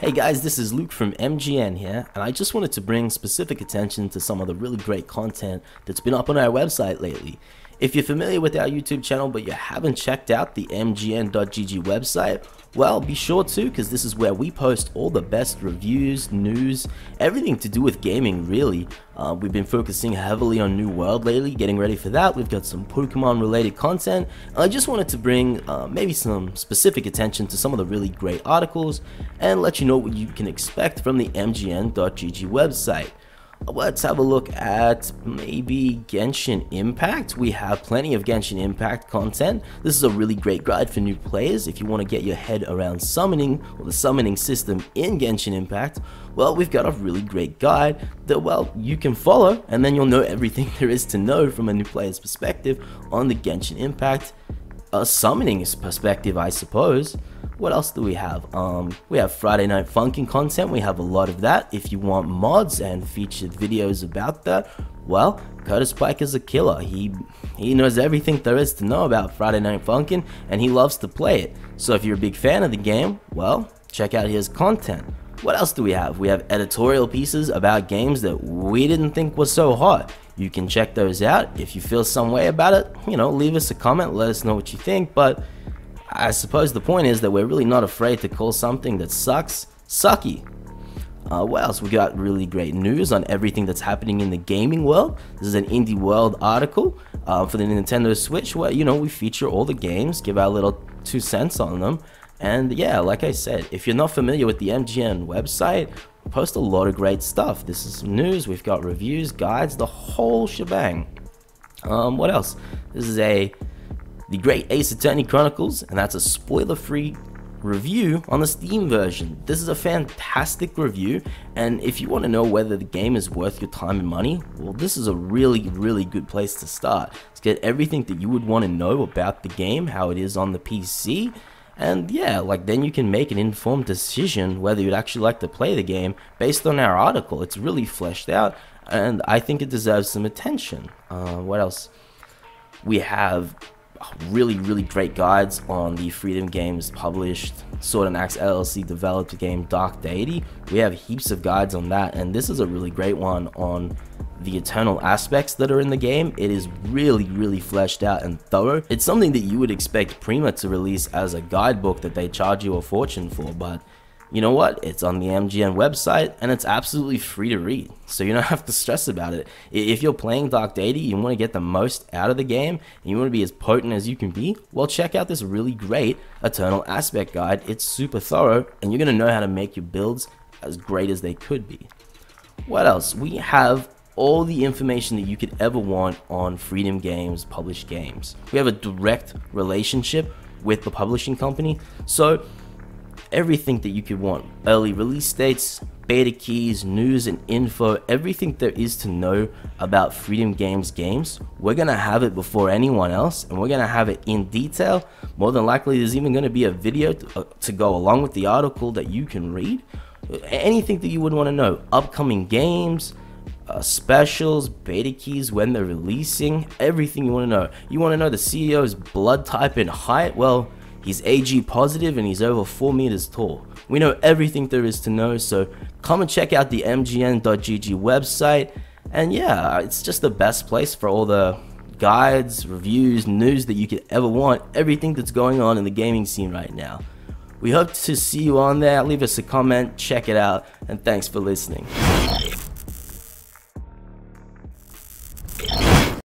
Hey guys, this is Luke from MGN here, and I just wanted to bring specific attention to some of the really great content that's been up on our website lately. If you're familiar with our YouTube channel but you haven't checked out the mgn.gg website, well, be sure to because this is where we post all the best reviews, news, everything to do with gaming really. Uh, we've been focusing heavily on New World lately, getting ready for that. We've got some Pokemon related content. I just wanted to bring uh, maybe some specific attention to some of the really great articles and let you know what you can expect from the mgn.gg website let's have a look at maybe Genshin Impact. We have plenty of Genshin Impact content. This is a really great guide for new players if you want to get your head around summoning or the summoning system in Genshin Impact. Well, we've got a really great guide that, well, you can follow and then you'll know everything there is to know from a new player's perspective on the Genshin Impact uh, summoning perspective, I suppose what else do we have? Um, we have Friday Night Funkin' content. We have a lot of that. If you want mods and featured videos about that, well, Curtis Pike is a killer. He he knows everything there is to know about Friday Night Funkin' and he loves to play it. So if you're a big fan of the game, well, check out his content. What else do we have? We have editorial pieces about games that we didn't think was so hot. You can check those out. If you feel some way about it, you know, leave us a comment, let us know what you think, but I suppose the point is that we're really not afraid to call something that sucks sucky. Uh, what else? We got really great news on everything that's happening in the gaming world. This is an Indie World article uh, for the Nintendo Switch where, you know, we feature all the games, give our little two cents on them. And yeah, like I said, if you're not familiar with the MGN website, post a lot of great stuff. This is news, we've got reviews, guides, the whole shebang. Um, what else? This is a the Great Ace Attorney Chronicles, and that's a spoiler free review on the Steam version. This is a fantastic review, and if you want to know whether the game is worth your time and money, well, this is a really, really good place to start. To get everything that you would want to know about the game, how it is on the PC, and yeah, like then you can make an informed decision whether you'd actually like to play the game based on our article. It's really fleshed out, and I think it deserves some attention. Uh, what else? We have really, really great guides on the Freedom Games published Sword and Axe LLC developed game Dark Deity. We have heaps of guides on that, and this is a really great one on the eternal aspects that are in the game. It is really, really fleshed out and thorough. It's something that you would expect Prima to release as a guidebook that they charge you a fortune for, but you know what? It's on the MGN website and it's absolutely free to read. So you don't have to stress about it. If you're playing Dark Deity, you want to get the most out of the game and you want to be as potent as you can be, well, check out this really great Eternal Aspect Guide. It's super thorough and you're going to know how to make your builds as great as they could be. What else? We have all the information that you could ever want on Freedom Games published games. We have a direct relationship with the publishing company. So everything that you could want early release dates, beta keys, news and info, everything there is to know about Freedom Games games. We're gonna have it before anyone else and we're gonna have it in detail. More than likely, there's even gonna be a video to, uh, to go along with the article that you can read. Anything that you would wanna know, upcoming games, uh, specials, beta keys, when they're releasing, everything you want to know. You want to know the CEO's blood type and height? Well, He's AG positive and he's over 4 meters tall. We know everything there is to know, so come and check out the mgn.gg website. And yeah, it's just the best place for all the guides, reviews, news that you could ever want, everything that's going on in the gaming scene right now. We hope to see you on there. Leave us a comment, check it out, and thanks for listening.